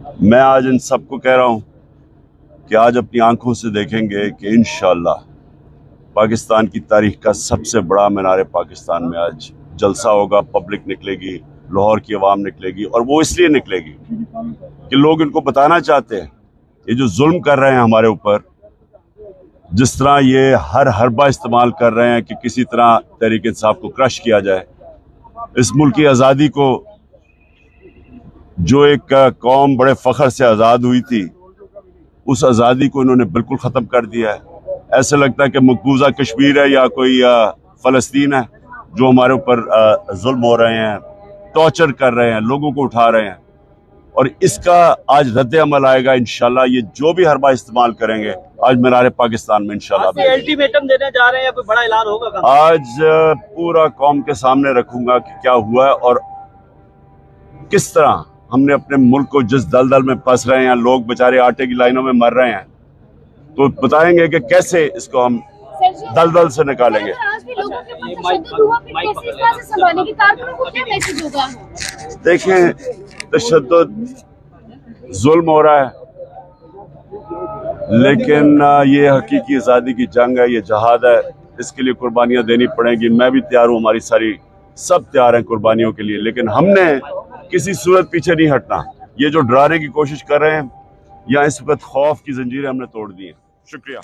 मैं आज इन सबको कह रहा हूँ कि आज अपनी आँखों से देखेंगे कि इन पाकिस्तान की तारीख का सबसे बड़ा मीनार पाकिस्तान में आज जलसा होगा, पब्लिक निकलेगी, लाहौर की आवाम निकलेगी और वो इसलिए निकलेगी कि लोग इनको बताना चाहते हैं। ये जो जुल्म कर रहे हैं हमारे ऊपर, जिस तरह ये हर हरबा इस्तेमाल कर रहे हैं कि किसी तरह तहरीक इंसाफ को क्रश किया जाए, इस मुल्क की आज़ादी को जो एक कौम बड़े फ़ख्र से आज़ाद हुई थी उस आज़ादी को इन्होंने बिल्कुल ख़त्म कर दिया है। ऐसा लगता है कि मकबूजा कश्मीर है या कोई फ़लस्तीन है जो हमारे ऊपर जुल्म हो रहे हैं टॉर्चर कर रहे हैं लोगों को उठा रहे हैं। और इसका आज रद्द अमल आएगा इनशाला ये जो भी हरबा इस्तेमाल करेंगे आज मीनार पाकिस्तान में इनशाला अल्टीमेटम देने जा रहे हैं कोई बड़ा ऐलान होगा आज पूरा कौम के सामने रखूँगा कि क्या हुआ है और किस तरह हमने अपने मुल्क को जिस दलदल में फंस रहे हैं लोग बेचारे आटे की लाइनों में मर रहे हैं तो बताएँगे कि कैसे इसको हम दलदल से निकालेंगे। देखें तशद जुल्म हो रहा है लेकिन ये हकीकी आज़ादी की जंग है ये जहाद है इसके लिए कुर्बानियाँ देनी पड़ेंगी। मैं भी तैयार हूँ हमारी सारी सब तैयार हैं कुर्बानियों के लिए लेकिन हमने किसी सूरत पीछे नहीं हटना। ये जो डराने की कोशिश कर रहे हैं, या इस वक्त खौफ की जंजीरें हमने तोड़ दी हैं। शुक्रिया।